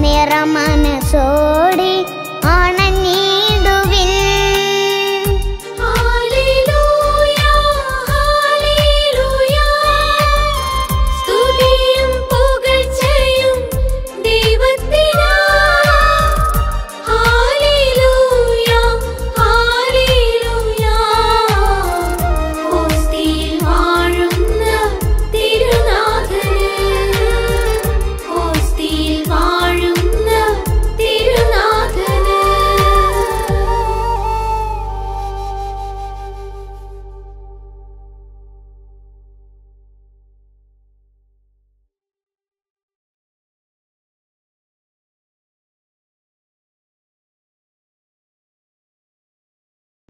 मेरा मन छोड़ी आने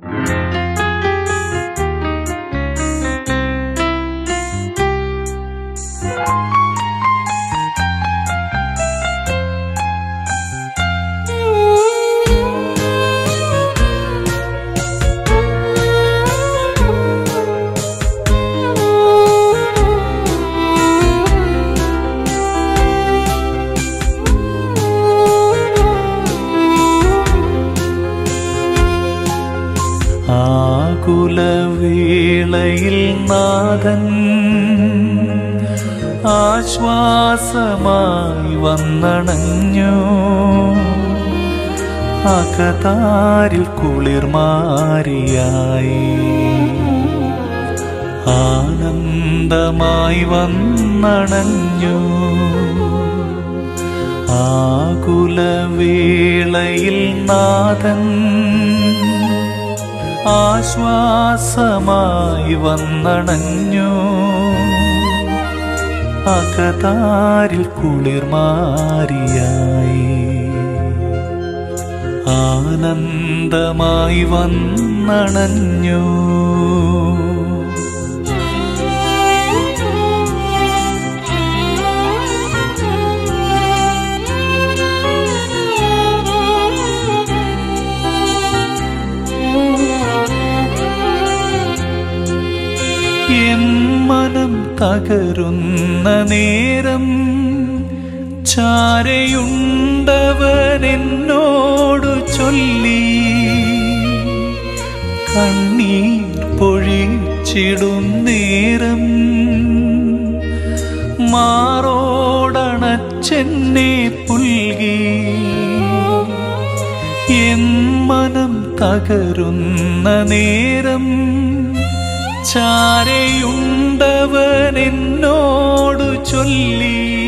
Música വേളയിൽ നാഥൻ ആശ്വാസമായി വന്നണഞ്ഞു. അകതാരിൽ കുളിർമാരിയായി ആനന്ദമായി വന്നണഞ്ഞു. ആകുലവേളയിൽ നാഥൻ ആശ്വാസമായി വന്നണഞ്ഞു. അകതാരിൽ കുളിർമാരിയായി ആനന്ദമായി വന്നണഞ്ഞു. മനം തകരുന്ന നേരം ചാരയുണ്ടവനെന്നോടു ചൊല്ലി കണ്ണീർ പൊഴിച്ചിടും നേരം മാറോടണച്ചെന്നെ പുൽകി എൻ മനം തകരുന്ന നേരം ചാരയുണ്ടവൻ എന്നോടു ചൊല്ലി.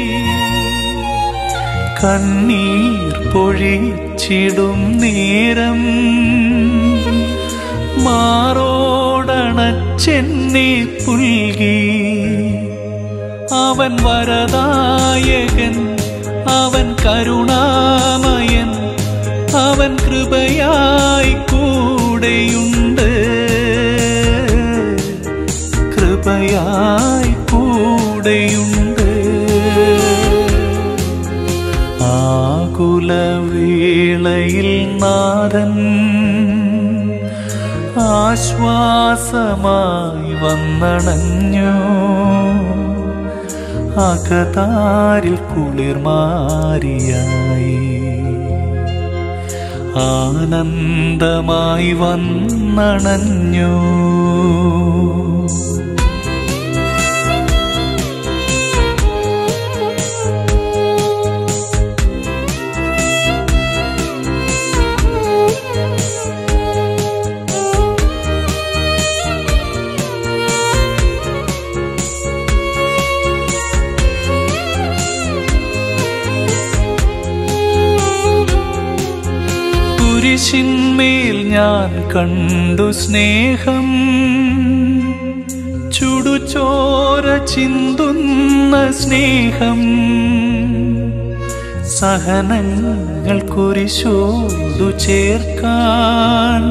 കണ്ണീർ പൊഴിച്ചിടും നേരം. മാറോടണച്ചെന്നെ പുൽകി. അവൻ വരദായകൻ അവൻ കരുണാമയൻ അവൻ കൃപയായി കൂടെയുണ്ട്. കൃപയായി കൂടെയുണ്ട്. ആകുലവേളയിൽ നാഥൻ ആശ്വാസമായി വന്നണഞ്ഞു. അകതാരിൽ കുളിർമാരിയായി ആനന്ദമായി വന്നണഞ്ഞു. ഞാൻ കണ്ടു സ്നേഹം. ചുടുചോര ചിന്തുന്ന സ്നേഹം. സഹനങ്ങൾ കുരിശോടു ചേർക്കാൻ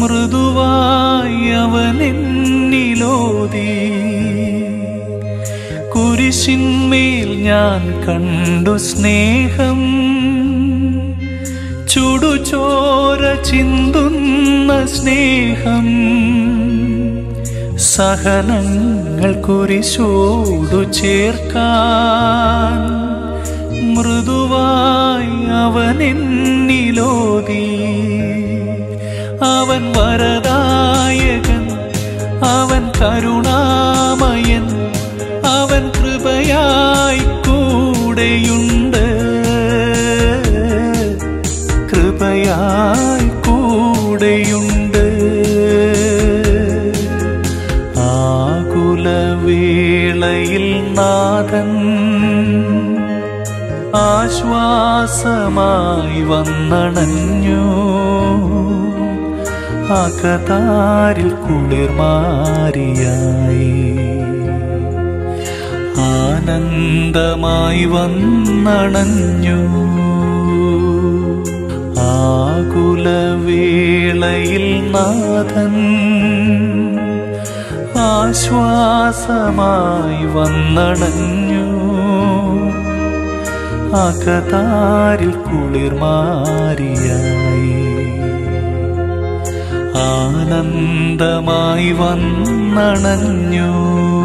മൃദുവായി അവനെന്നിലോതി. കുരിശിന്മേൽ ഞാൻ കണ്ടു സ്നേഹം. ചുടുചോര ചിന്തുന്ന സ്നേഹം സഹനങ്ങൾ കുരിശോടു ചേർക്കാൻ മൃദുവായി അവനെന്നിലോതി. അവൻ വരദായകൻ അവൻ കരുണാമയൻ അവൻ കൃപയായി കൂടെയുണ്ട്. ആശ്വാസമായി വന്നണഞ്ഞു. അകതാരിൽ കുളിർമാരിയായി ആനന്ദമായി വന്നണഞ്ഞു. ആകുലവേളയിൽ നാഥൻ ആശ്വാസമായി വന്നണഞ്ഞു. അകതാരിൽ കുളിർമാരിയായി ആനന്ദമായി വന്നണഞ്ഞു ും.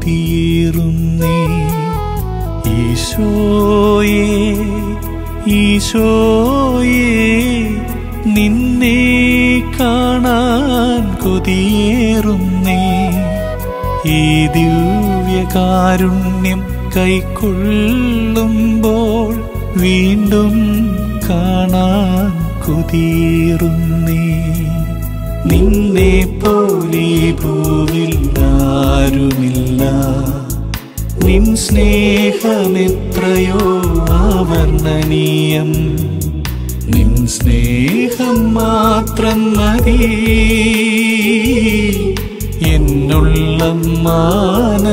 ശക്തിയേറുന്നേ ഈശോയേ ഈശോയേ നിന്നെ കാണാൻ കൊതിയേറുന്നേ. ഈ ദിവ്യകാരുണ്യം കൈക്കൊള്ളുമ്പോൾ വീണ്ടും കാണാൻ കൊതിയേറുന്നേ. നിന്നെ പോലെ ഭൂവിൽ ആരുമില്ല. നിൻ സ്നേഹമെത്രയോ ആവർണനീയം നിൻ സ്നേഹം മാത്രം മതി. എന്നുള്ളം ആനന്ദിപ്പാൻ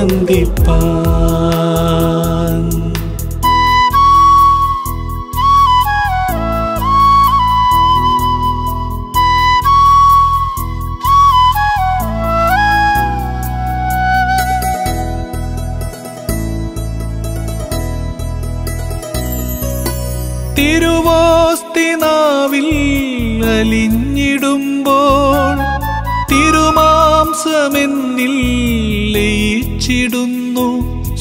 അലിഞ്ഞിടുമ്പോൾ തിരുമാംസമെന്നിൽ ലയിച്ചിടുന്നു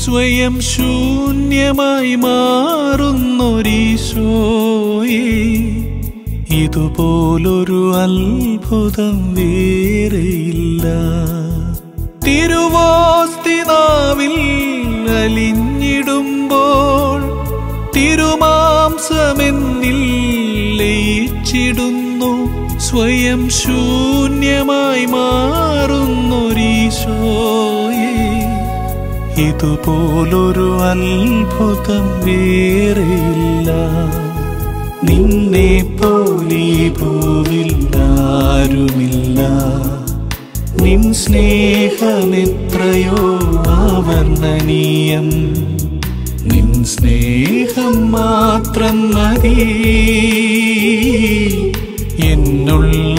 സ്വയം ശൂന്യമായി മാറുന്നൊരീശോയെ ഇതുപോലൊരു അത്ഭുതം വേറെയില്ല. തിരുവോസ്തിനാവിൽ അലിഞ്ഞിടുമ്പോൾ തിരുമാംസമെന്നിൽ ലയിച്ചിടുന്നു സ്വയം ശൂന്യമായി മാറുന്നൊരീശോയെ. ഇതുപോലൊരു അത്ഭുതം വേറെയില്ല. നിന്നെ പോലെ ഭൂവിൽ നിൻ സ്നേഹമെത്രയോ ആവർണനീയം നിൻ സ്നേഹം മാത്രം മതി.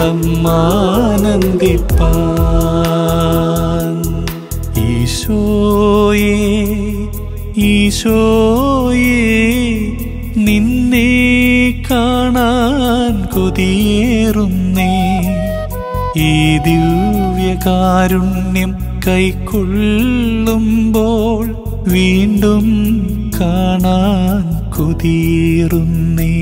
എന്നുള്ളം ആനന്ദിപ്പാൻ. ഈശോയേ ഈശോയേ നിന്നെ കാണാൻ കൊതിയേറുന്നേ ഈ ദിവ്യകാരുണ്യം കൈക്കൊള്ളുമ്പോൾ വീണ്ടും കാണാൻ കൊതിയേറുന്നേ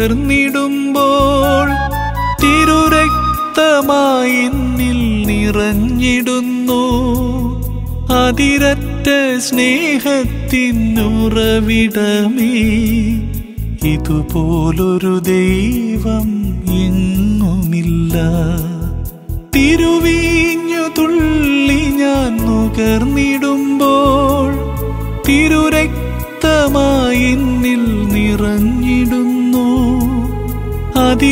നുകർന്നിടുമ്പോൾ തിരുരക്തമായി നിൽ നിറഞ്ഞിടുന്നു. അതിരറ്റ സ്നേഹത്തിനുറവിടമേ ഇതുപോലൊരു ദൈവം എങ്ങുമില്ല. തിരുവീഞ്ഞു തുള്ളി ഞാൻ നുകർന്നിടുമ്പോൾ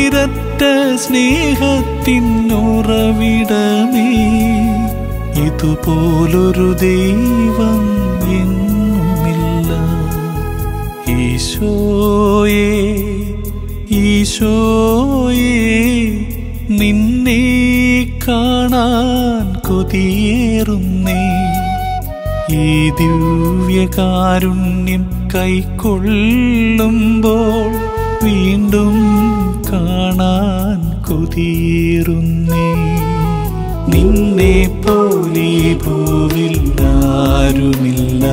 അതിരറ്റ സ്നേഹത്തിനുറവിടമേ. ഇതുപോലൊരു ദൈവം എങ്ങുമില്ല. ഈശോയേ ഈശോയേ നിന്നെ കാണാൻ കൊതിയേറുന്നേ. ഈ ദിവ്യകാരുണ്യം കൈക്കൊള്ളുമ്പോൾ വീണ്ടും കാണാൻ കൊതിയേറുന്നേ. നിന്നെ പോലെ ഭൂവിൽ ആരുമില്ല.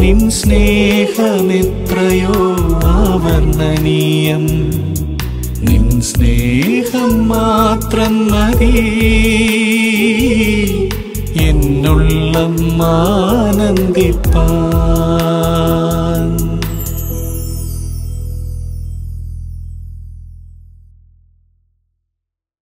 നിൻ സ്നേഹമെത്രയോ ആവർണനീയം നിൻ സ്നേഹം മാത്രം മതി. എന്നുള്ളം ആനന്ദിപ്പാൻ